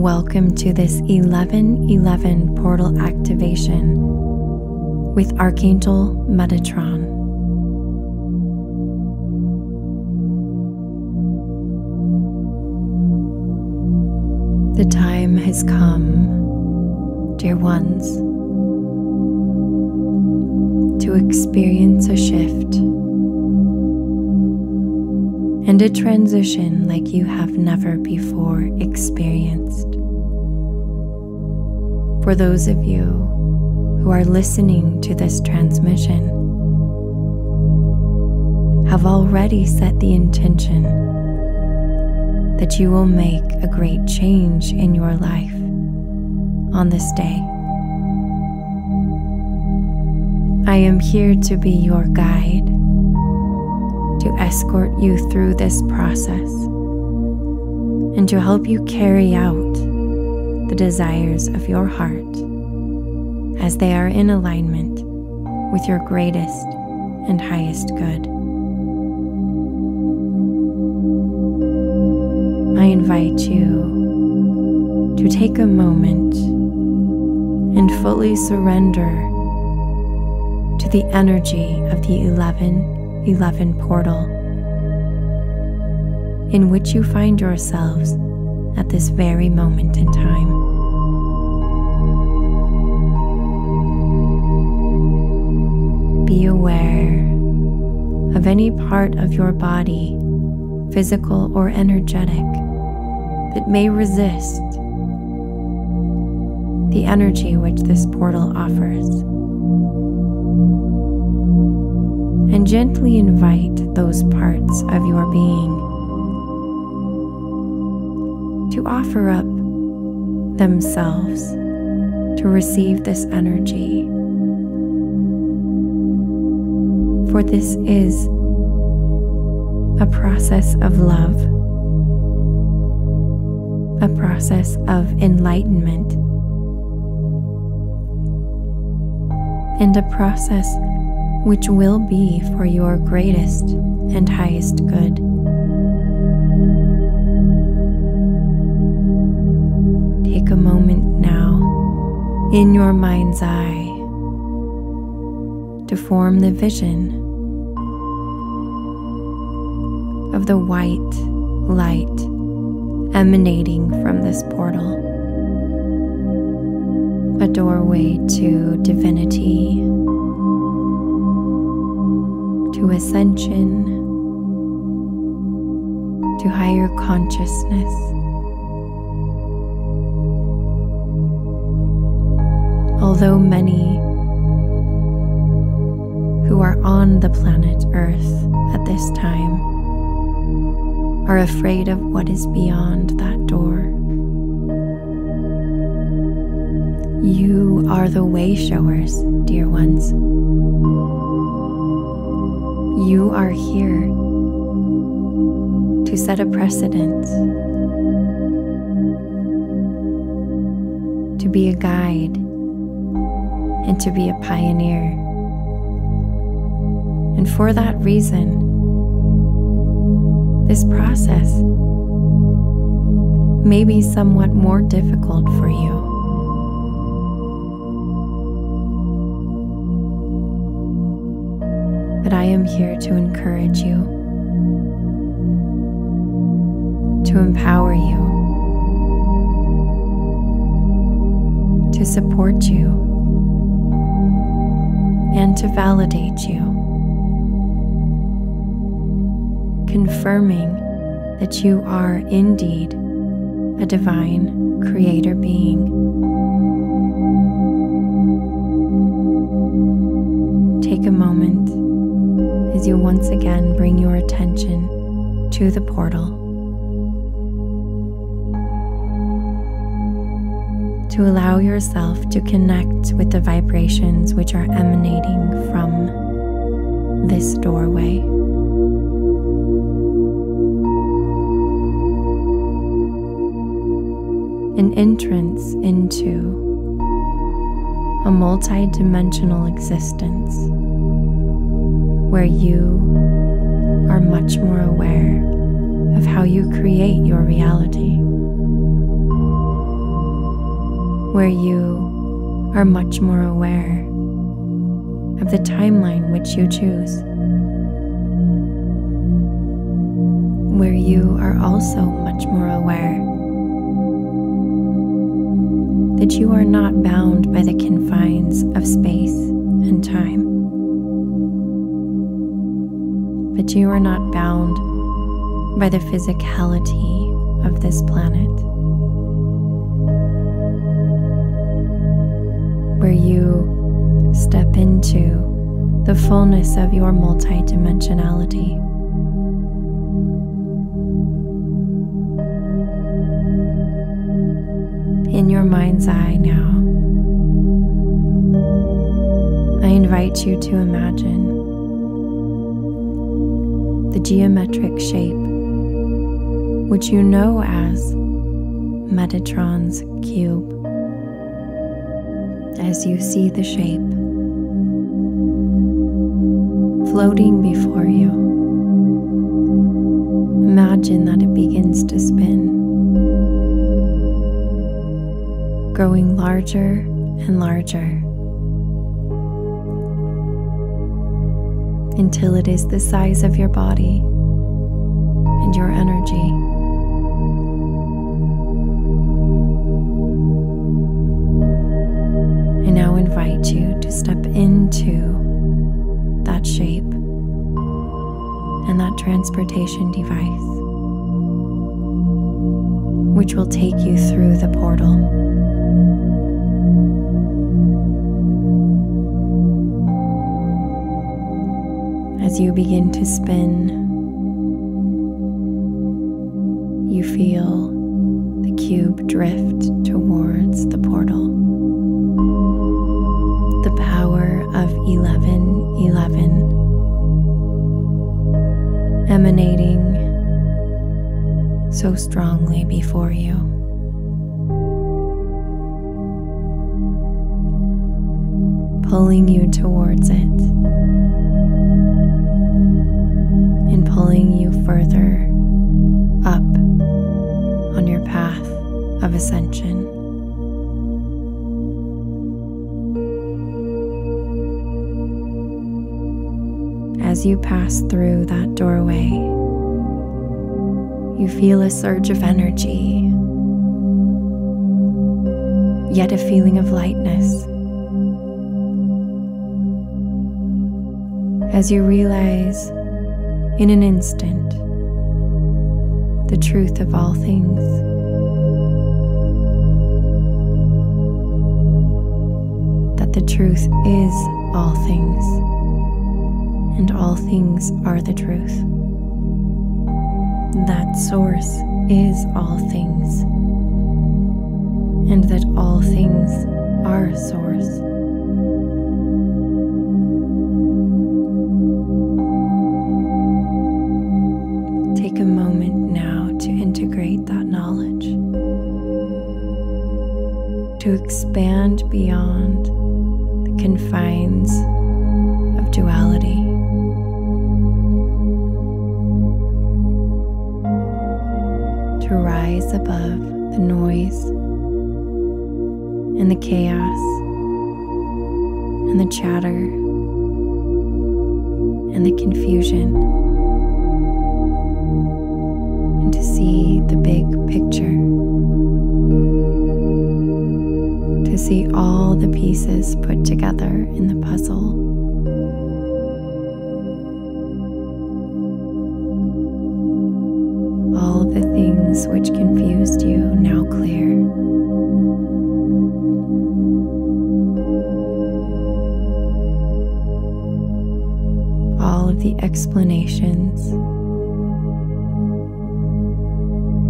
welcome to this 1111 portal activation with Archangel Metatron. The time has come, dear ones, to experience a shift and a transition like you have never before experienced. For those of you who are listening to this transmission, have already set the intention that you will make a great change in your life on this day. I am here to be your guide escort you through this process and to help you carry out the desires of your heart as they are in alignment with your greatest and highest good. I invite you to take a moment and fully surrender to the energy of the 11 11 portal in which you find yourselves at this very moment in time. Be aware of any part of your body, physical or energetic, that may resist the energy which this portal offers. and gently invite those parts of your being to offer up themselves to receive this energy. For this is a process of love, a process of enlightenment, and a process which will be for your greatest and highest good. A moment now in your mind's eye to form the vision of the white light emanating from this portal, a doorway to divinity to ascension, to higher consciousness. Although many who are on the planet Earth at this time are afraid of what is beyond that door. You are the way showers, dear ones. You are here to set a precedent, to be a guide, and to be a pioneer. And for that reason, this process may be somewhat more difficult for you. but I am here to encourage you, to empower you, to support you, and to validate you, confirming that you are indeed a divine creator being. Take a moment as you once again bring your attention to the portal. To allow yourself to connect with the vibrations which are emanating from this doorway. An entrance into a multi-dimensional existence where you are much more aware of how you create your reality. Where you are much more aware of the timeline which you choose, where you are also much more aware that you are not bound by the confines of space and time, but you are not bound by the physicality of this planet. Step into the fullness of your multidimensionality. In your mind's eye now, I invite you to imagine the geometric shape which you know as Metatron's cube. As you see the shape floating before you, imagine that it begins to spin, growing larger and larger. Until it is the size of your body and your energy. I now invite you to step into transportation device, which will take you through the portal. As you begin to spin, you feel the cube drift towards the so strongly before you. Pulling you towards it and pulling you further up on your path of ascension. As you pass through that doorway, you feel a surge of energy, yet a feeling of lightness. As you realize in an instant the truth of all things. That the truth is all things, and all things are the truth. That source is all things, and that all things are source. Take a moment now to integrate that knowledge, to expand beyond the confines of duality. To rise above the noise and the chaos and the chatter and the confusion and to see the big picture, to see all the pieces put together in the puzzle. The explanations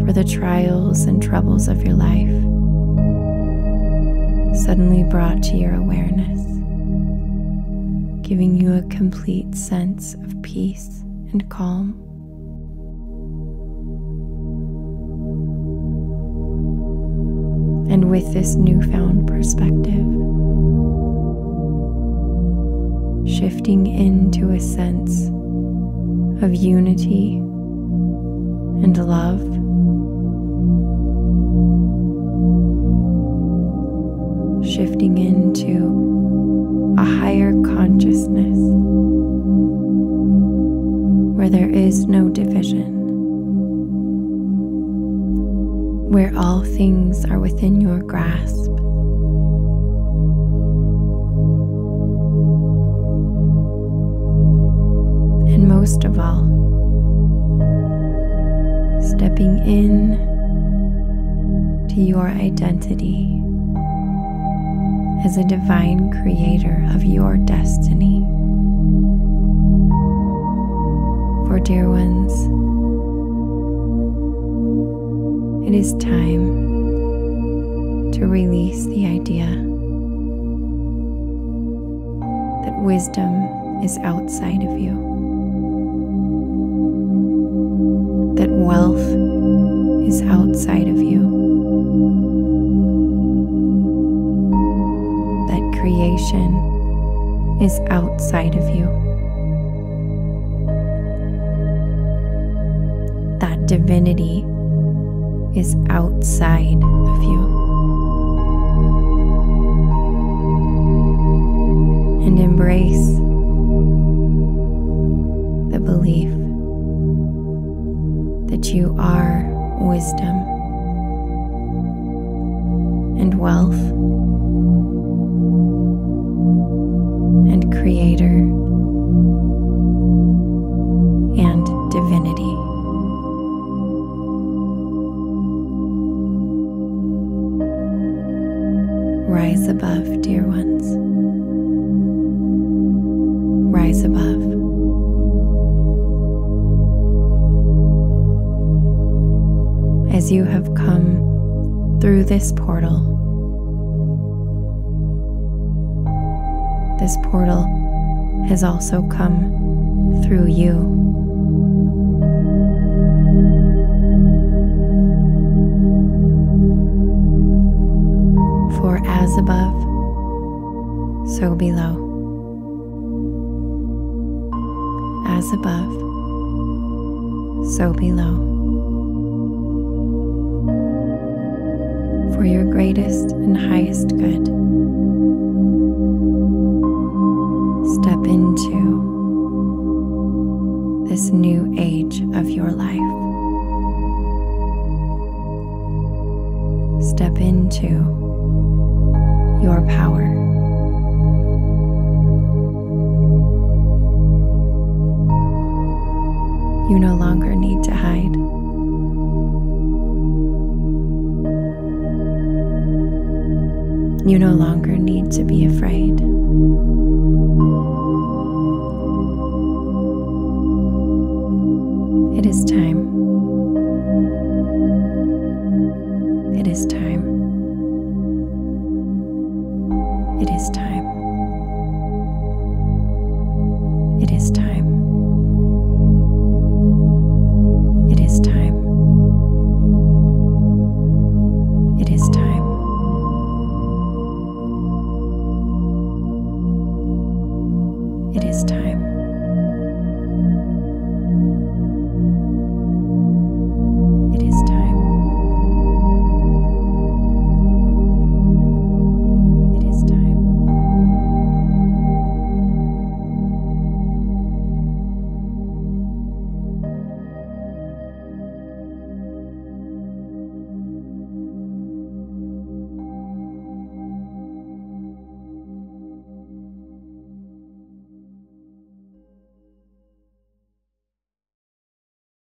for the trials and troubles of your life suddenly brought to your awareness, giving you a complete sense of peace and calm. And with this newfound perspective, shifting into a sense of unity and love. Shifting into a higher consciousness where there is no division, where all things are within your grasp. Most of all, stepping in to your identity as a divine creator of your destiny. For, dear ones, it is time to release the idea that wisdom is outside of you, wealth is outside of you, that creation is outside of you. That divinity is outside of you. And embrace the belief that you are wisdom and wealth and creator As you have come through this portal, this portal has also come through you. For as above, so below. As above, so below. For your greatest and highest good, step into this new age of your life. Step into your power. You no longer need to hide. You no longer need to be afraid. It is time. It is time. It is time.